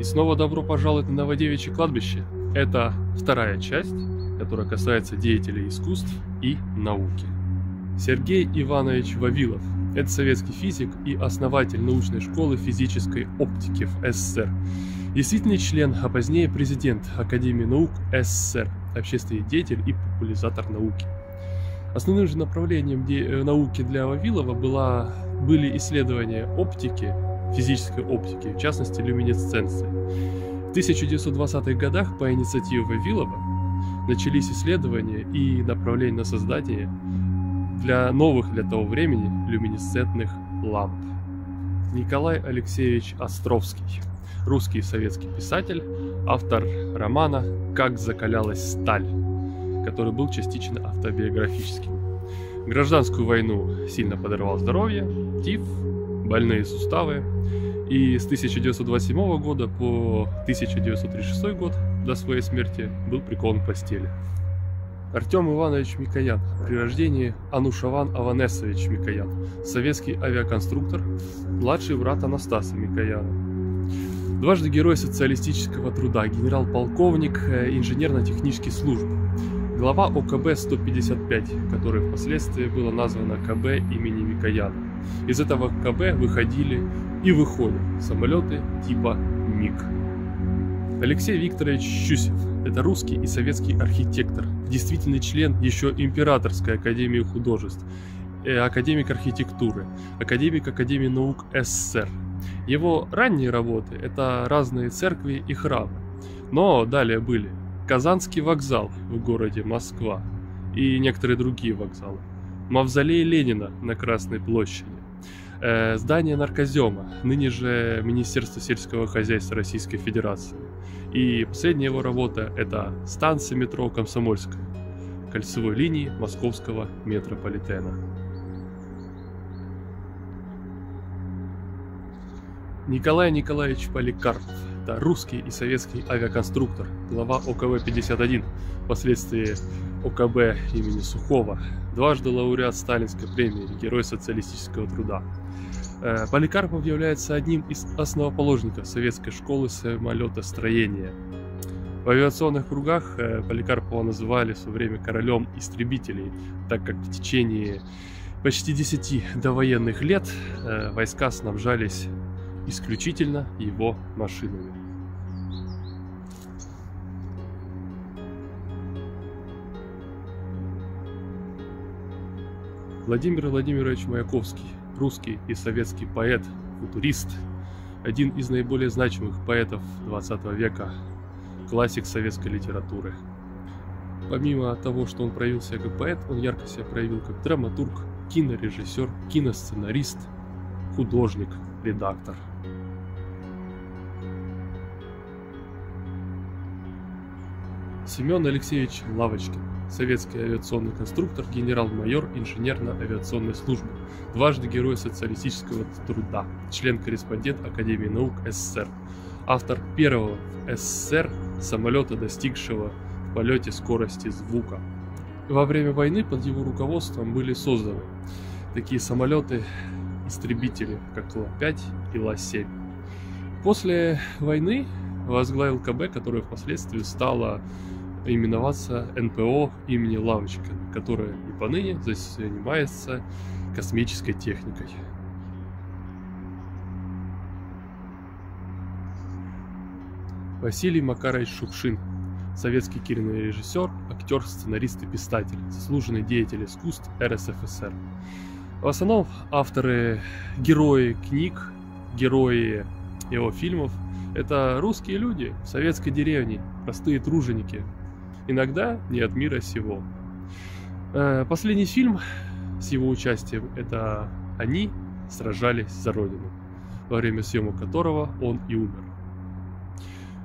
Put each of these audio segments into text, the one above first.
И снова добро пожаловать на Новодевичье кладбище. Это вторая часть, которая касается деятелей искусств и науки. Сергей Иванович Вавилов – это советский физик и основатель научной школы физической оптики в СССР. Действительный член, а позднее президент Академии наук СССР, общественный деятель и популяризатор науки. Основным же направлением э, науки для Вавилова была, были исследования оптики физической оптики, в частности люминесценции. В 1920-х годах по инициативе Вавилова начались исследования и направления на создание для новых для того времени люминесцентных ламп. Николай Алексеевич Островский, русский и советский писатель, автор романа «Как закалялась сталь», который был частично автобиографическим. Гражданскую войну сильно подорвал здоровье, тиф, больные суставы, и с 1927 года по 1936 год до своей смерти был прикован к постели. Артем Иванович Микоян, при рождении Анушаван Аванесович Микоян, советский авиаконструктор, младший брат Анастаса Микояна. Дважды герой социалистического труда, генерал-полковник э, инженерно-технической службы, глава ОКБ-155, которое впоследствии было названо КБ имени Микояна. Из этого КБ выходили и выходят самолеты типа МиГ. Алексей Викторович Щусев – это русский и советский архитектор, действительный член еще Императорской академии художеств, э, академик архитектуры, академик Академии наук СССР. Его ранние работы – это разные церкви и храмы. Но далее были Казанский вокзал в городе Москва и некоторые другие вокзалы, Мавзолей Ленина на Красной площади, Э, здание наркозема, ныне же Министерство сельского хозяйства Российской Федерации. И последняя его работа – это станция метро Комсомольская, кольцевой линии московского метрополитена. Николай Николаевич Поликарпов – это русский и советский авиаконструктор, глава ОКВ-51, впоследствии ОКБ имени Сухого, дважды лауреат Сталинской премии, герой социалистического труда. Э, Поликарпов является одним из основоположников советской школы самолетостроения. В авиационных кругах э, Поликарпова называли в свое время королем истребителей, так как в течение почти 10 довоенных лет э, войска снабжались исключительно его машинами. Владимир Владимирович Маяковский, русский и советский поэт, футурист, один из наиболее значимых поэтов 20 века, классик советской литературы. Помимо того, что он проявил себя как поэт, он ярко себя проявил как драматург, кинорежиссер, киносценарист, художник, редактор. Семен Алексеевич Лавочкин советский авиационный конструктор, генерал-майор инженерно-авиационной службы, дважды Герой социалистического труда, член-корреспондент Академии наук СССР, автор первого в СССР самолета, достигшего в полете скорости звука. Во время войны под его руководством были созданы такие самолеты-истребители, как Ла-5 и Ла-7. После войны возглавил КБ, которое впоследствии стало именоваться НПО имени Лавочка, которая и поныне занимается космической техникой. Василий Макарович Шукшин, советский кинорежиссер, актер, сценарист и писатель, заслуженный деятель искусств РСФСР. В основном авторы, герои книг, герои его фильмов – это русские люди в советской деревне, простые труженики, иногда не от мира сего. Э, последний фильм с его участием это «Они сражались за Родину», во время съемок которого он и умер.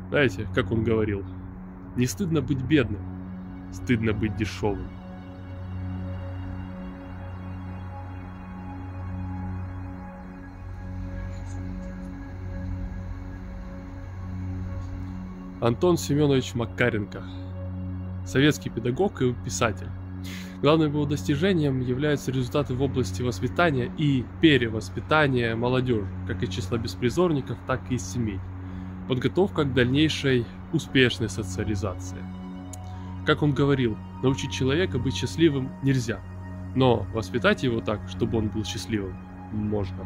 Знаете, как он говорил, не стыдно быть бедным, стыдно быть дешевым. Антон Семенович Макаренко – советский педагог и писатель. Главным его достижением являются результаты в области воспитания и перевоспитания молодежи, как из числа беспризорников, так и из семей. Подготовка к дальнейшей успешной социализации. Как он говорил, научить человека быть счастливым нельзя, но воспитать его так, чтобы он был счастливым, можно.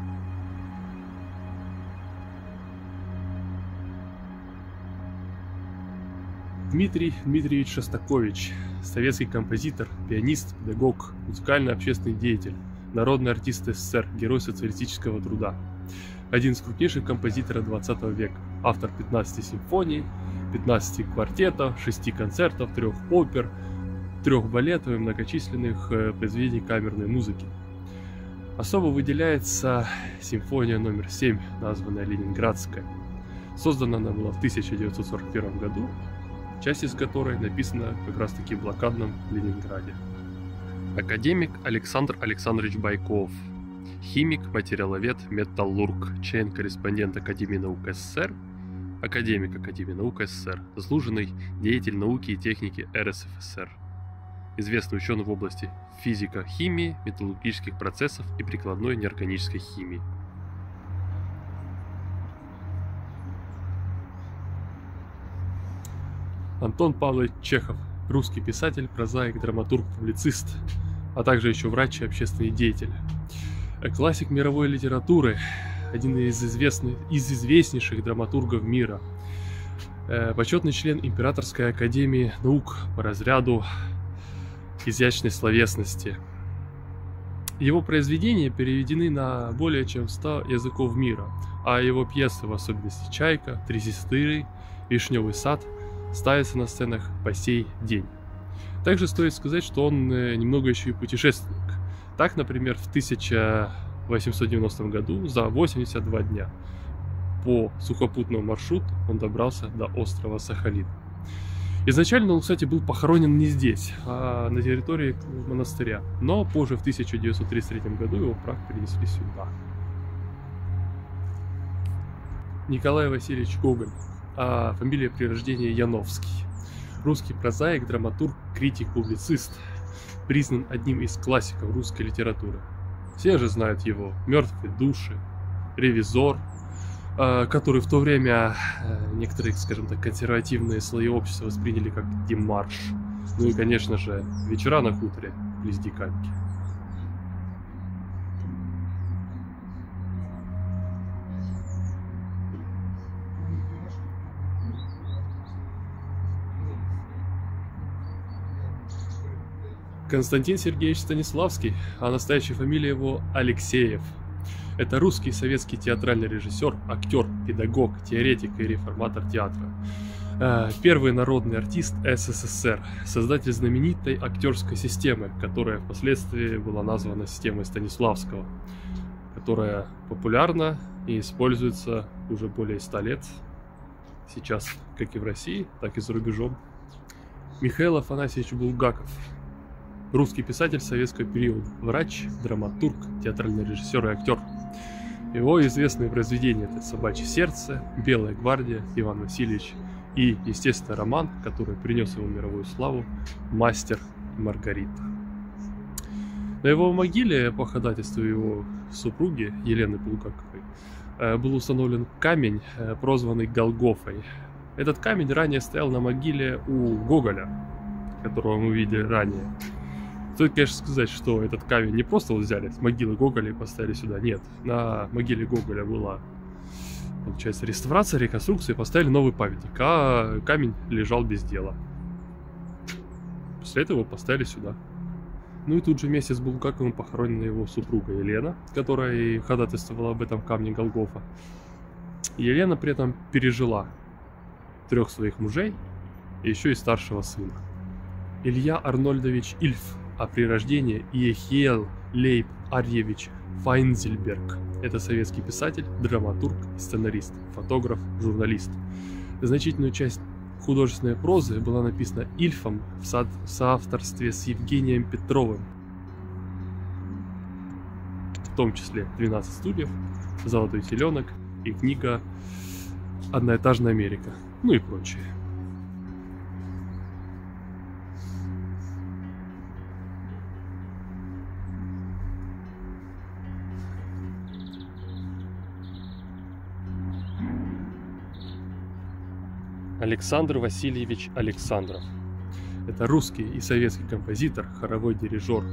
Дмитрий Дмитриевич Шостакович, советский композитор, пианист, педагог, музыкально-общественный деятель, народный артист СССР, герой социалистического труда. Один из крупнейших композиторов 20 века, автор 15 симфоний, 15 квартетов, 6 концертов, 3 опер, трех балетов и многочисленных э, произведений камерной музыки. Особо выделяется симфония номер 7, названная Ленинградская. Создана она была в 1941 году часть из которой написана как раз таки в блокадном Ленинграде. Академик Александр Александрович Байков, химик, материаловед, металлург, член-корреспондент Академии наук СССР, академик Академии наук СССР, заслуженный деятель науки и техники РСФСР, известный ученый в области физика, химии, металлургических процессов и прикладной неорганической химии. Антон Павлович Чехов, русский писатель, прозаик, драматург, публицист, а также еще врач и общественный деятель. Классик мировой литературы, один из, известных, из известнейших драматургов мира. Э, почетный член Императорской академии наук по разряду изящной словесности. Его произведения переведены на более чем 100 языков мира, а его пьесы, в особенности «Чайка», «Три сестры», «Вишневый сад» ставится на сценах по сей день. Также стоит сказать, что он э, немного еще и путешественник. Так, например, в 1890 году за 82 дня по сухопутному маршруту он добрался до острова Сахалин. Изначально он, кстати, был похоронен не здесь, а на территории монастыря, но позже, в 1933 году, его прах перенесли сюда. Николай Васильевич Гоголь а фамилия при рождении Яновский. Русский прозаик, драматург, критик, публицист. Признан одним из классиков русской литературы. Все же знают его «Мертвые души», «Ревизор», а, который в то время э, некоторые, скажем так, консервативные слои общества восприняли как демарш. Ну и, конечно же, «Вечера на хуторе» близ Диканьки. Константин Сергеевич Станиславский, а настоящая фамилия его Алексеев. Это русский советский театральный режиссер, актер, педагог, теоретик и реформатор театра. Э, первый народный артист СССР, создатель знаменитой актерской системы, которая впоследствии была названа системой Станиславского, которая популярна и используется уже более ста лет, сейчас как и в России, так и за рубежом. Михаил Афанасьевич Булгаков, Русский писатель советского периода, врач, драматург, театральный режиссер и актер. Его известные произведения это «Собачье сердце», «Белая гвардия», Иван Васильевич и, естественно, роман, который принес ему мировую славу «Мастер Маргарита». На его могиле, по ходатайству его супруги Елены Булгаковой, э, был установлен камень, э, прозванный Голгофой. Этот камень ранее стоял на могиле у Гоголя, которого мы видели ранее. Стоит, конечно, сказать, что этот камень не просто взяли с могилы Гоголя и поставили сюда. Нет, на могиле Гоголя была, получается, реставрация, реконструкция, и поставили новый памятник, а камень лежал без дела. После этого поставили сюда. Ну и тут же вместе с Булгаковым похоронена его супруга Елена, которая и ходатайствовала об этом камне Голгофа. Елена при этом пережила трех своих мужей и еще и старшего сына. Илья Арнольдович Ильф а при рождении Иехиел Лейб Арьевич Файнзельберг. Это советский писатель, драматург, сценарист, фотограф, журналист. Значительную часть художественной прозы была написана Ильфом со- в соавторстве с Евгением Петровым. В том числе 12 стульев, Золотой теленок и книга Одноэтажная Америка, ну и прочее. Александр Васильевич Александров. Это русский и советский композитор, хоровой дирижер,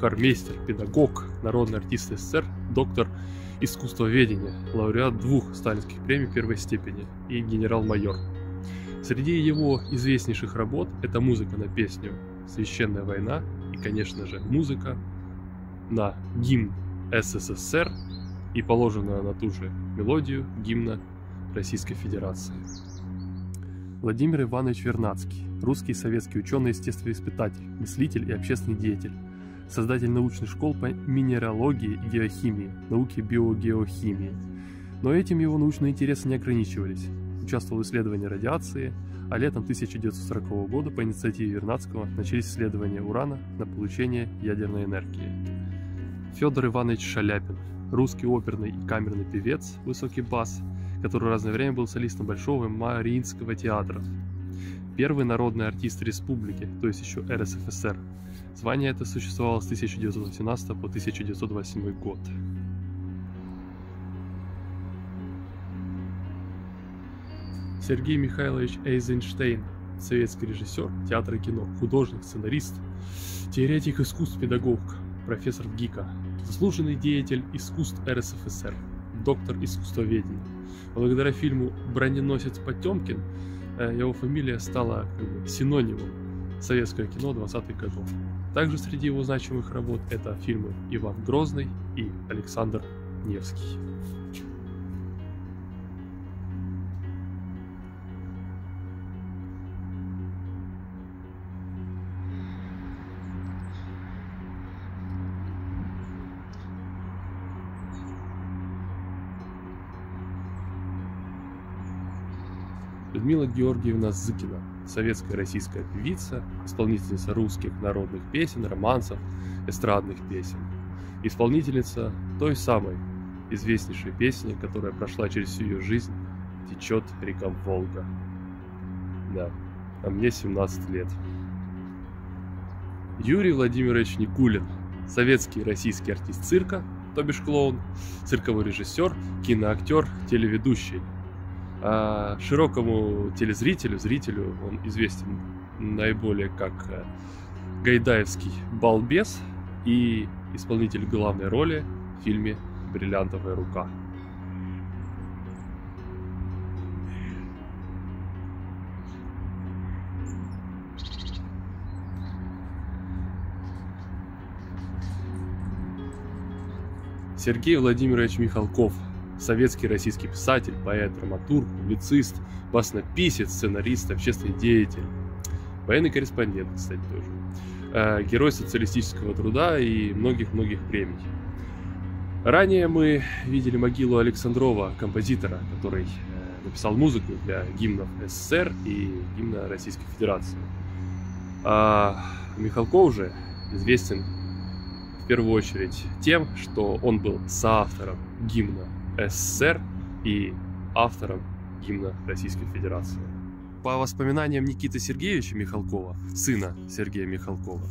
хормейстер, педагог, народный артист СССР, доктор искусствоведения, лауреат двух сталинских премий первой степени и генерал-майор. Среди его известнейших работ это музыка на песню «Священная война» и, конечно же, музыка на гимн СССР и положенная на ту же мелодию гимна Российской Федерации. Владимир Иванович Вернадский, русский и советский ученый-естествоиспытатель, мыслитель и общественный деятель, создатель научных школ по минералогии и геохимии, науке биогеохимии. Но этим его научные интересы не ограничивались. Участвовал в исследовании радиации, а летом 1940 года по инициативе Вернадского начались исследования урана на получение ядерной энергии. Федор Иванович Шаляпин, русский оперный и камерный певец, высокий бас, который в разное время был солистом Большого Мариинского театра. Первый народный артист республики, то есть еще РСФСР. Звание это существовало с 1918 по 1928 год. Сергей Михайлович Эйзенштейн, советский режиссер театра и кино, художник, сценарист, теоретик искусств, педагог, профессор ГИКа, заслуженный деятель искусств РСФСР, доктор искусствоведения. Благодаря фильму «Броненосец Потемкин» э, его фамилия стала как бы, синонимом советского кино 20-х годов. Также среди его значимых работ это фильмы «Иван Грозный» и «Александр Невский». Людмила Георгиевна Зыкина, советская российская певица, исполнительница русских народных песен, романсов, эстрадных песен. Исполнительница той самой известнейшей песни, которая прошла через всю ее жизнь «Течет река Волга». Да, а мне 17 лет. Юрий Владимирович Никулин, советский российский артист цирка, то бишь клоун, цирковой режиссер, киноактер, телеведущий – а широкому телезрителю, зрителю он известен наиболее как э, гайдаевский балбес и исполнитель главной роли в фильме «Бриллиантовая рука». Сергей Владимирович Михалков – советский российский писатель, поэт, драматург, публицист, баснописец, сценарист, общественный деятель, военный корреспондент, кстати, тоже, э, герой социалистического труда и многих-многих премий. Ранее мы видели могилу Александрова, композитора, который э, написал музыку для гимнов СССР и гимна Российской Федерации. А Михалков же известен в первую очередь тем, что он был соавтором гимна СССР и автором гимна Российской Федерации. По воспоминаниям Никиты Сергеевича Михалкова, сына Сергея Михалкова,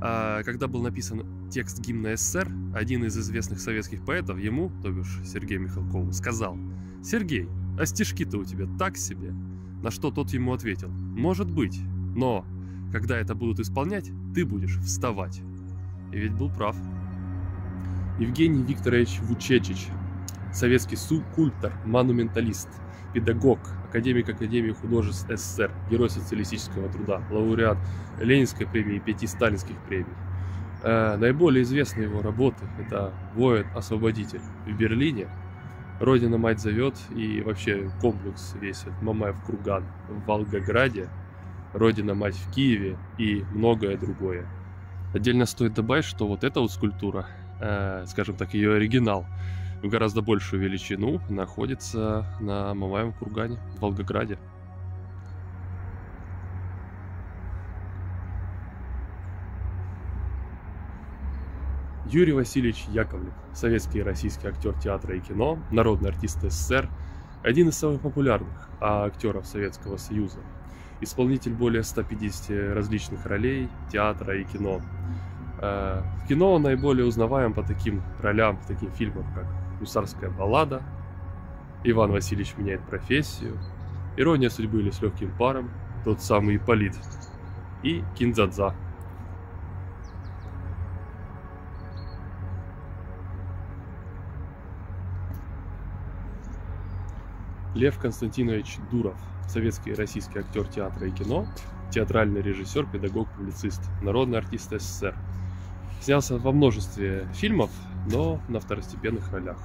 а, когда был написан текст гимна СССР, один из известных советских поэтов ему, то бишь Сергею Михалкову, сказал «Сергей, а стишки-то у тебя так себе?» На что тот ему ответил «Может быть, но когда это будут исполнять, ты будешь вставать». И ведь был прав. Евгений Викторович Вучечич, советский скульптор, монументалист, педагог, академик Академии художеств СССР, герой социалистического труда, лауреат Ленинской премии и пяти сталинских премий. Э, наиболее известные его работы – это «Воин-освободитель» в Берлине, «Родина мать зовет» и вообще комплекс весь «Мамаев курган» в Волгограде, «Родина мать в Киеве» и многое другое. Отдельно стоит добавить, что вот эта вот скульптура, э, скажем так, ее оригинал – в гораздо большую величину находится на Мамаевом кургане в Волгограде. Юрий Васильевич Яковлев, советский и российский актер театра и кино, народный артист СССР, один из самых популярных актеров Советского Союза, исполнитель более 150 различных ролей театра и кино. Э, в кино он наиболее узнаваем по таким ролям, по таким фильмам, как «Гусарская баллада», «Иван Васильевич меняет профессию», Ирония судьбы или с легким паром, тот самый Ипполит. И Кинзадза. Лев Константинович Дуров, советский и российский актер театра и кино, театральный режиссер, педагог, публицист, народный артист СССР. Снялся во множестве фильмов, но на второстепенных ролях.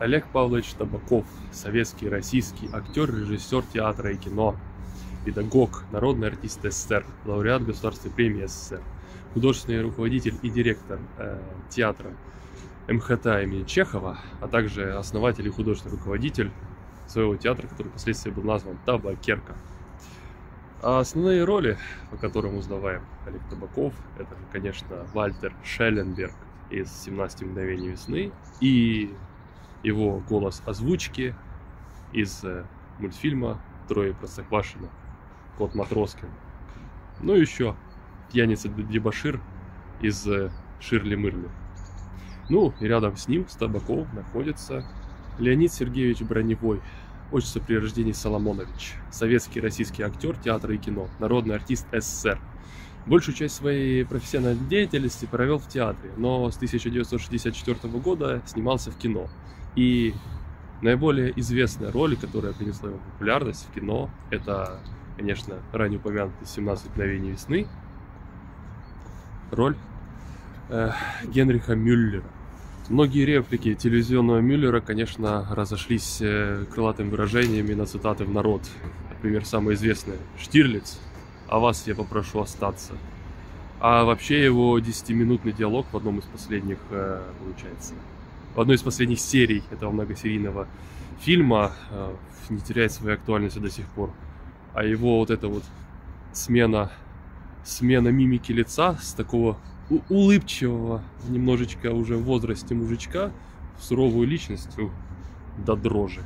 Олег Павлович Табаков, советский российский актер, режиссер театра и кино, педагог, народный артист СССР, лауреат Государственной премии СССР, художественный руководитель и директор э, театра МХТ имени Чехова, а также основатель и художественный руководитель своего театра, который впоследствии был назван Табакерка. А основные роли, по которым узнаваем Олег Табаков, это, конечно, Вальтер Шелленберг из «17 мгновений весны» и его голос озвучки из э, мультфильма «Трое Простоквашино» Кот Матроскин. Ну и еще пьяница Дебашир из э, Ширли Мырли. Ну, и рядом с ним, с Табаков, находится Леонид Сергеевич Броневой, отчество при рождении Соломонович, советский российский актер театра и кино, народный артист СССР. Большую часть своей профессиональной деятельности провел в театре, но с 1964 года снимался в кино. И наиболее известная роль, которая принесла ему популярность в кино, это, конечно, ранее упомянутый «17 мгновений весны», роль э, Генриха Мюллера. Многие реплики телевизионного Мюллера, конечно, разошлись э, крылатыми выражениями на цитаты в народ. Например, самое известное «Штирлиц, а вас я попрошу остаться». А вообще его 10-минутный диалог в одном из последних, э, получается, в одной из последних серий этого многосерийного фильма э, не теряет своей актуальности до сих пор. А его вот эта вот смена, смена мимики лица с такого улыбчивого, немножечко уже в возрасте мужичка, в суровую личность до дрожи.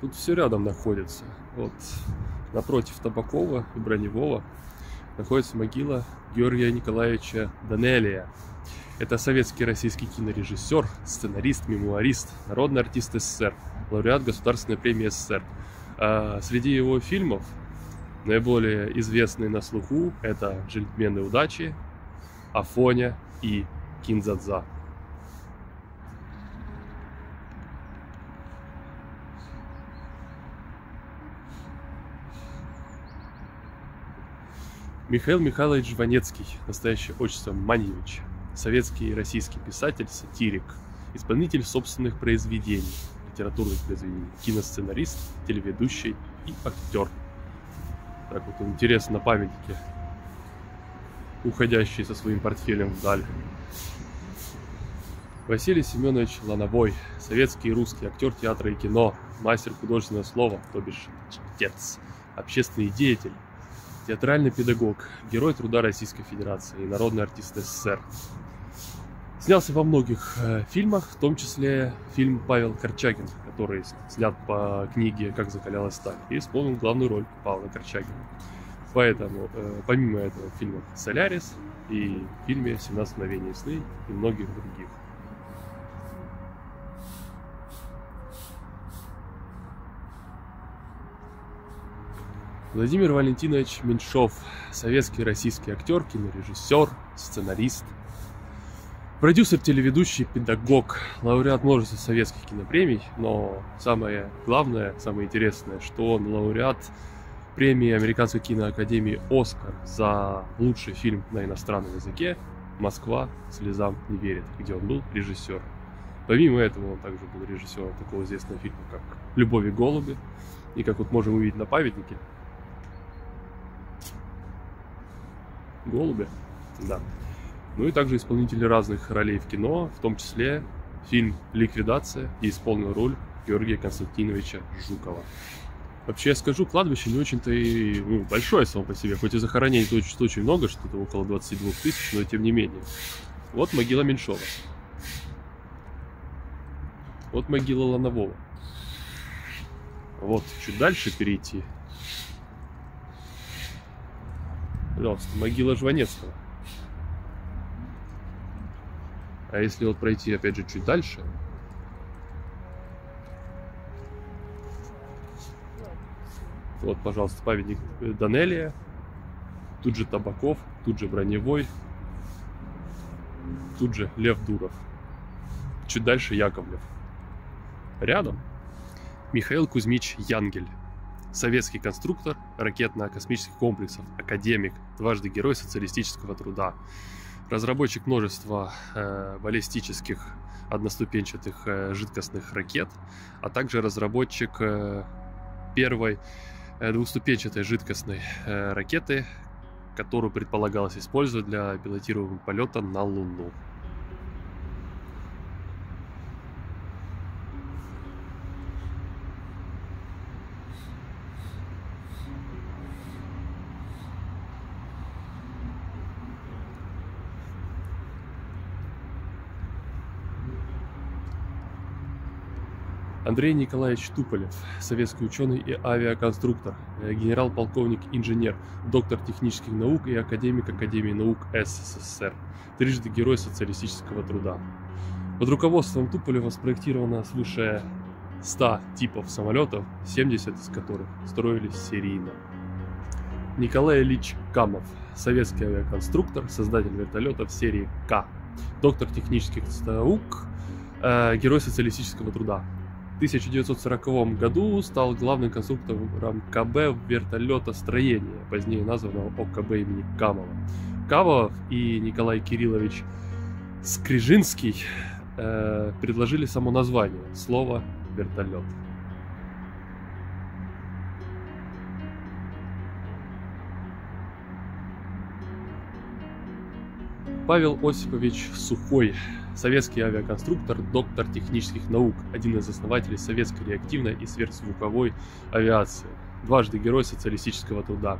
Тут все рядом находится. Вот напротив Табакова и Броневого находится могила Георгия Николаевича Данелия. Это советский российский кинорежиссер, сценарист, мемуарист, народный артист СССР, лауреат Государственной премии СССР. А среди его фильмов наиболее известные на слуху это «Джентльмены удачи», «Афоня» и «Кинзадза». Михаил Михайлович Жванецкий, настоящее отчество Маньевич, советский и российский писатель, сатирик, исполнитель собственных произведений, литературных произведений, киносценарист, телеведущий и актер. Так вот интересно на памятнике, уходящий со своим портфелем вдаль. Василий Семенович Лановой, советский и русский актер театра и кино, мастер художественного слова, то бишь чтец, общественный деятель, театральный педагог, герой труда Российской Федерации и народный артист СССР. Снялся во многих э, фильмах, в том числе фильм Павел Корчагин, который снят по книге «Как закалялась сталь», и исполнил главную роль Павла Корчагина. Поэтому, э, помимо этого, в фильмах «Солярис» и фильме «17 мгновений сны» и многих других. Владимир Валентинович Меньшов, советский российский актер, кинорежиссер, сценарист, продюсер, телеведущий, педагог, лауреат множества советских кинопремий, но самое главное, самое интересное, что он лауреат премии Американской киноакадемии «Оскар» за лучший фильм на иностранном языке «Москва слезам не верит», где он был режиссером. Помимо этого, он также был режиссером такого известного фильма, как «Любовь и голуби», и как вот можем увидеть на памятнике, голубя. Да. Ну и также исполнители разных ролей в кино, в том числе фильм «Ликвидация» и исполнил роль Георгия Константиновича Жукова. Вообще, я скажу, кладбище не очень-то и ну, большое само по себе, хоть и захоронений тут очень, очень много, что-то около 22 тысяч, но тем не менее. Вот могила Меньшова. Вот могила Ланового. Вот, чуть дальше перейти. Пожалуйста, могила Жванецкого. А если вот пройти, опять же, чуть дальше, вот, пожалуйста, памятник Данелия, тут же Табаков, тут же Броневой, тут же Лев Дуров. Чуть дальше Яковлев. Рядом Михаил Кузьмич Янгель, советский конструктор ракетно-космических комплексов, академик, дважды герой социалистического труда, разработчик множества э, баллистических одноступенчатых э, жидкостных ракет, а также разработчик э, первой э, двухступенчатой жидкостной э, ракеты, которую предполагалось использовать для пилотируемого полета на Луну. Андрей Николаевич Туполев, советский ученый и авиаконструктор, э, генерал-полковник инженер, доктор технических наук и академик Академии наук СССР, трижды герой социалистического труда. Под руководством Туполева спроектировано свыше 100 типов самолетов, 70 из которых строились серийно. Николай Ильич Камов, советский авиаконструктор, создатель вертолетов серии К, доктор технических наук, э, герой социалистического труда, 1940 году стал главным конструктором КБ вертолетостроения, позднее названного ОКБ имени Камова. Камов и Николай Кириллович Скрижинский э, предложили само название, слово «вертолет». Павел Осипович Сухой, советский авиаконструктор, доктор технических наук, один из основателей советской реактивной и сверхзвуковой авиации, дважды герой социалистического труда.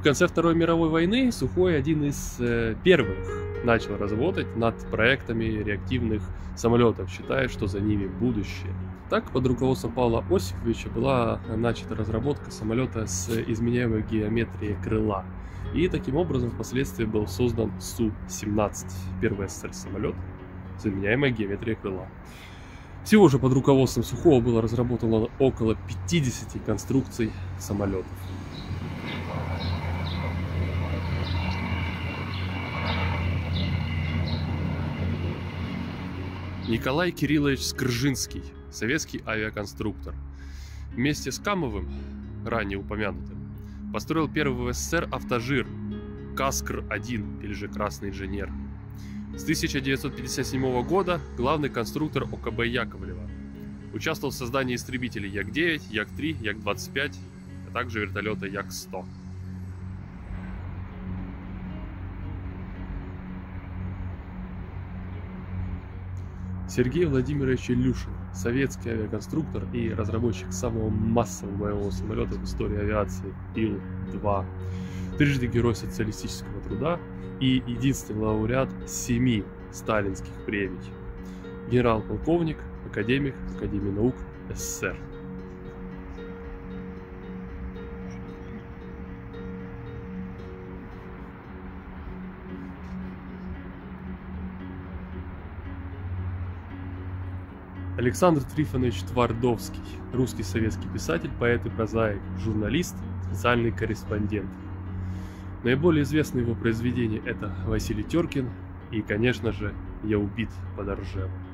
В конце Второй мировой войны Сухой один из э, первых начал работать над проектами реактивных самолетов, считая, что за ними будущее. Так, под руководством Павла Осиповича была начата разработка самолета с изменяемой геометрией крыла – и таким образом впоследствии был создан Су-17, первый СССР самолет, заменяемая геометрия крыла. Всего же под руководством Сухого было разработано около 50 конструкций самолетов. Николай Кириллович Скржинский, советский авиаконструктор. Вместе с Камовым, ранее упомянутым, Построил первый в СССР автожир Каскр-1 или же Красный инженер. С 1957 года главный конструктор ОКБ Яковлева. Участвовал в создании истребителей Як-9, Як-3, Як-25, а также вертолета Як-100. Сергей Владимирович Илюшин, советский авиаконструктор и разработчик самого массового боевого самолета в истории авиации Ил-2, трижды герой социалистического труда и единственный лауреат семи сталинских премий. Генерал-полковник, академик Академии наук СССР. Александр Трифонович Твардовский, русский советский писатель, поэт и прозаик, журналист, специальный корреспондент. Наиболее известные его произведения это Василий Теркин и, конечно же, «Я убит под Ржевом».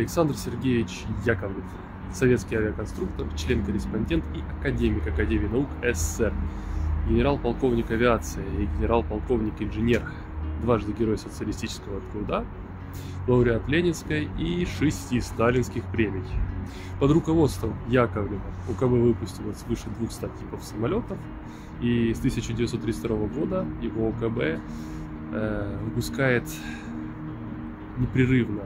Александр Сергеевич Яковлев, советский авиаконструктор, член-корреспондент и академик Академии наук СССР, генерал-полковник авиации и генерал-полковник инженер, дважды Герой социалистического труда, лауреат Ленинской и шести сталинских премий. Под руководством Яковлева УКБ выпустило свыше 200 типов самолетов, и с 1932 года его УКБ э, выпускает непрерывно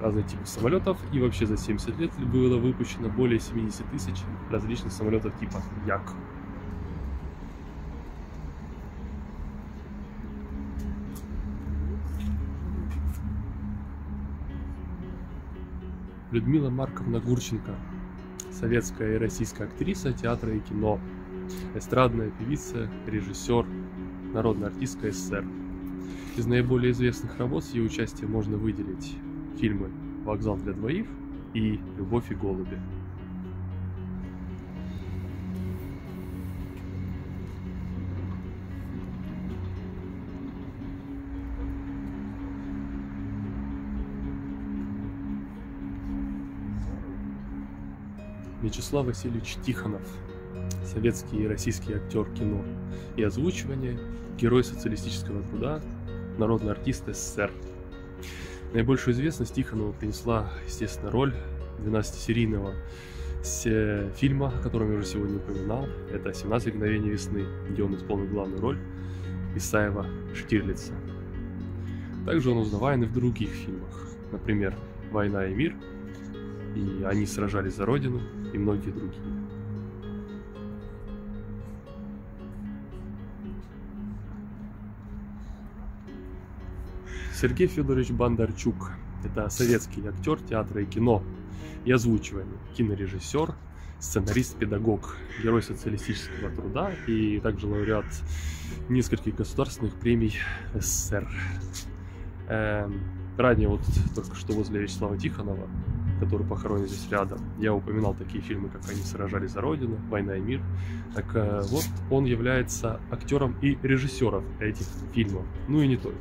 разных типов самолетов, и вообще за 70 лет было выпущено более 70 тысяч различных самолетов типа Як. Людмила Марковна Гурченко, советская и российская актриса театра и кино, эстрадная певица, режиссер, народная артистка СССР. Из наиболее известных работ ее участием можно выделить фильмы «Вокзал для двоих» и «Любовь и голуби». Вячеслав Васильевич Тихонов, советский и российский актер кино и озвучивание, герой социалистического труда, народный артист СССР. Наибольшую известность Тихонову принесла, естественно, роль 12-серийного фильма, о котором я уже сегодня упоминал. Это «17 мгновений весны», где он исполнил главную роль Исаева Штирлица. Также он узнаваем и в других фильмах, например, «Война и мир», и «Они сражались за Родину», и многие другие. Сергей Федорович Бондарчук – это советский актер театра и кино и озвучивания, кинорежиссер, сценарист-педагог, герой социалистического труда и также лауреат нескольких государственных премий СССР. Эм, ранее вот только что возле Вячеслава Тихонова который похоронен здесь рядом. Я упоминал такие фильмы, как «Они сражались за Родину», «Война и мир». Так э, вот, он является актером и режиссером этих фильмов. Ну и не только.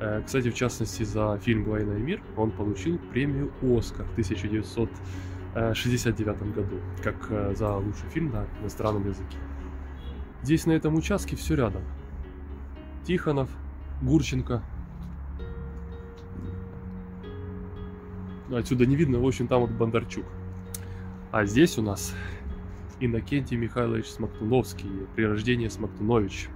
Э, кстати, в частности, за фильм «Война и мир» он получил премию «Оскар» в 1969 году, как э, за лучший фильм на иностранном языке. Здесь на этом участке все рядом. Тихонов, Гурченко, Отсюда не видно, в общем, там вот Бондарчук. А здесь у нас Иннокентий Михайлович Смоктуновский, при рождении Смоктунович.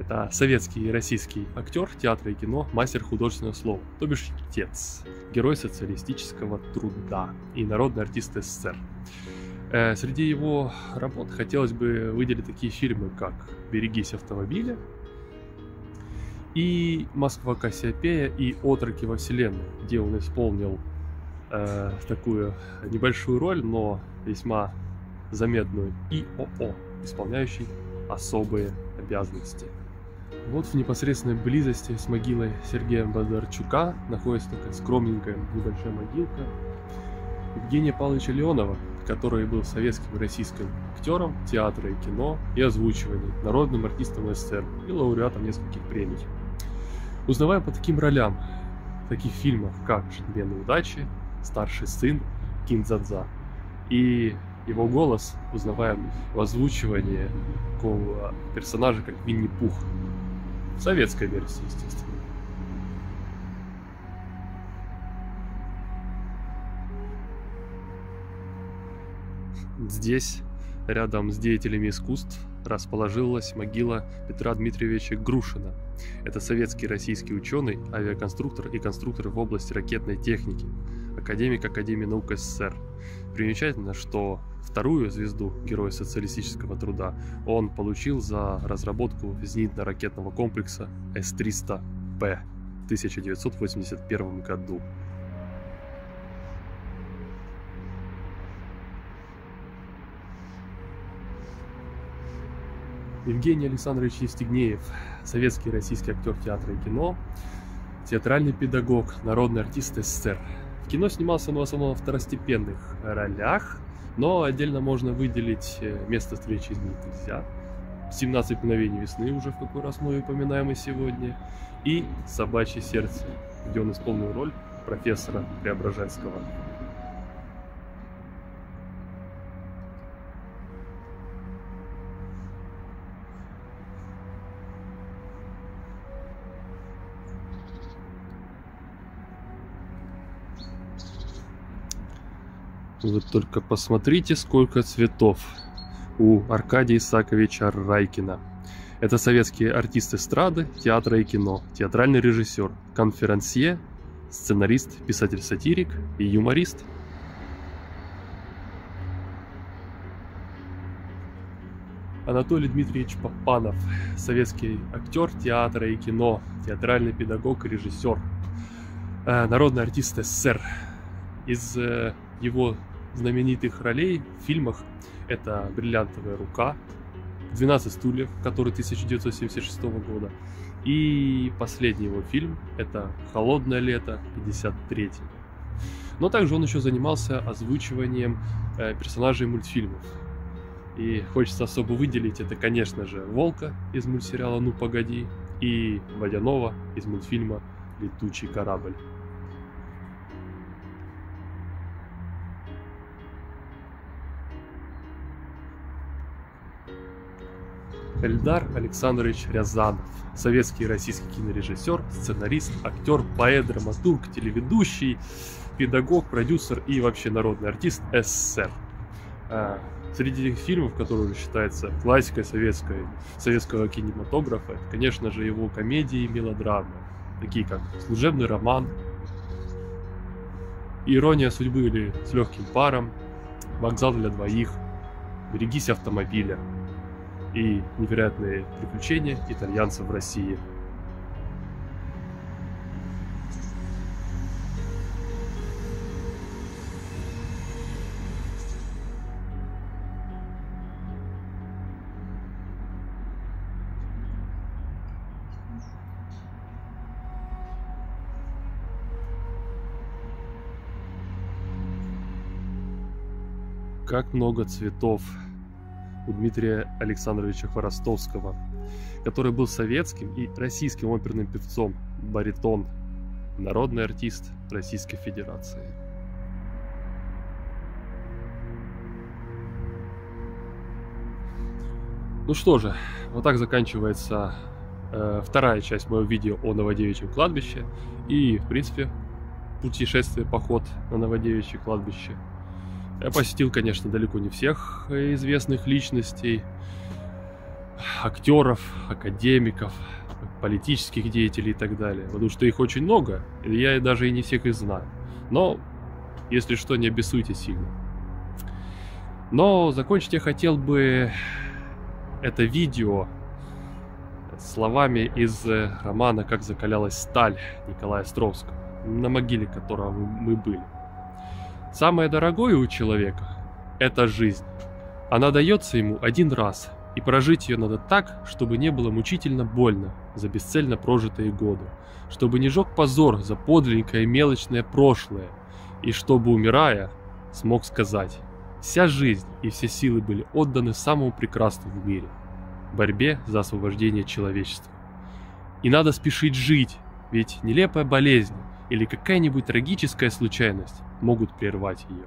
Это советский и российский актер театра и кино, мастер художественного слова, то бишь отец, герой социалистического труда и народный артист СССР. Э, среди его работ хотелось бы выделить такие фильмы, как «Берегись автомобиля», и «Москва Кассиопея» и «Отроки во вселенной», где он исполнил э, такую небольшую роль, но весьма заметную ИОО, исполняющий особые обязанности. Вот в непосредственной близости с могилой Сергея Бондарчука находится такая скромненькая небольшая могилка Евгения Павловича Леонова, который был советским и российским актером театра и кино и озвучивания, народным артистом СССР и лауреатом нескольких премий. Узнавая по таким ролям таких фильмов, как «Джентльмены удачи», старший сын Кинзадза. И его голос узнаваем в озвучивании такого персонажа, как Винни-Пух. Советская версия, естественно. Здесь, рядом с деятелями искусств, расположилась могила Петра Дмитриевича Грушина. Это советский российский ученый, авиаконструктор и конструктор в области ракетной техники академик Академии наук СССР. Примечательно, что вторую звезду Героя социалистического труда он получил за разработку зенитно-ракетного комплекса С-300П в 1981 году. Евгений Александрович Евстигнеев, советский и российский актер театра и кино, театральный педагог, народный артист СССР, кино снимался он в основном в второстепенных ролях, но отдельно можно выделить э, место встречи изменить нельзя. 17 мгновений весны уже в какой раз мы упоминаем и сегодня. И собачье сердце, где он исполнил роль профессора Преображенского. Вы только посмотрите, сколько цветов у Аркадия Исаковича Райкина. Это советский артист эстрады, театра и кино, театральный режиссер, конферансье сценарист, писатель-сатирик и юморист. Анатолий Дмитриевич Папанов, советский актер театра и кино, театральный педагог и режиссер, э, народный артист СССР. Из э, его знаменитых ролей в фильмах это «Бриллиантовая рука», «12 стульев», который 1976 года, и последний его фильм – это «Холодное лето» 53 Но также он еще занимался озвучиванием э, персонажей мультфильмов. И хочется особо выделить это, конечно же, Волка из мультсериала «Ну погоди» и Водяного из мультфильма «Летучий корабль». Эльдар Александрович Рязанов, советский и российский кинорежиссер, сценарист, актер, поэт, драматург, телеведущий, педагог, продюсер и вообще народный артист СССР. А, среди фильмов, которые считаются классикой советской, советского кинематографа, это, конечно же, его комедии и мелодрамы, такие как «Служебный роман», «Ирония судьбы» или «С легким паром», «Вокзал для двоих», «Берегись автомобиля», и невероятные приключения итальянцев в России. Как много цветов у Дмитрия Александровича Хворостовского, который был советским и российским оперным певцом, баритон, народный артист Российской Федерации. Ну что же, вот так заканчивается э, вторая часть моего видео о Новодевичьем кладбище и, в принципе, путешествие, поход на Новодевичье кладбище – я посетил, конечно, далеко не всех известных личностей, актеров, академиков, политических деятелей и так далее. Потому что их очень много, и я даже и не всех их знаю. Но, если что, не обессуйте сильно. Но закончить я хотел бы это видео словами из романа «Как закалялась сталь» Николая Островского, на могиле которого мы были. Самое дорогое у человека – это жизнь. Она дается ему один раз, и прожить ее надо так, чтобы не было мучительно больно за бесцельно прожитые годы, чтобы не жег позор за подлинное мелочное прошлое, и чтобы, умирая, смог сказать «Вся жизнь и все силы были отданы самому прекрасному в мире – борьбе за освобождение человечества». И надо спешить жить, ведь нелепая болезнь или какая-нибудь трагическая случайность могут прервать ее.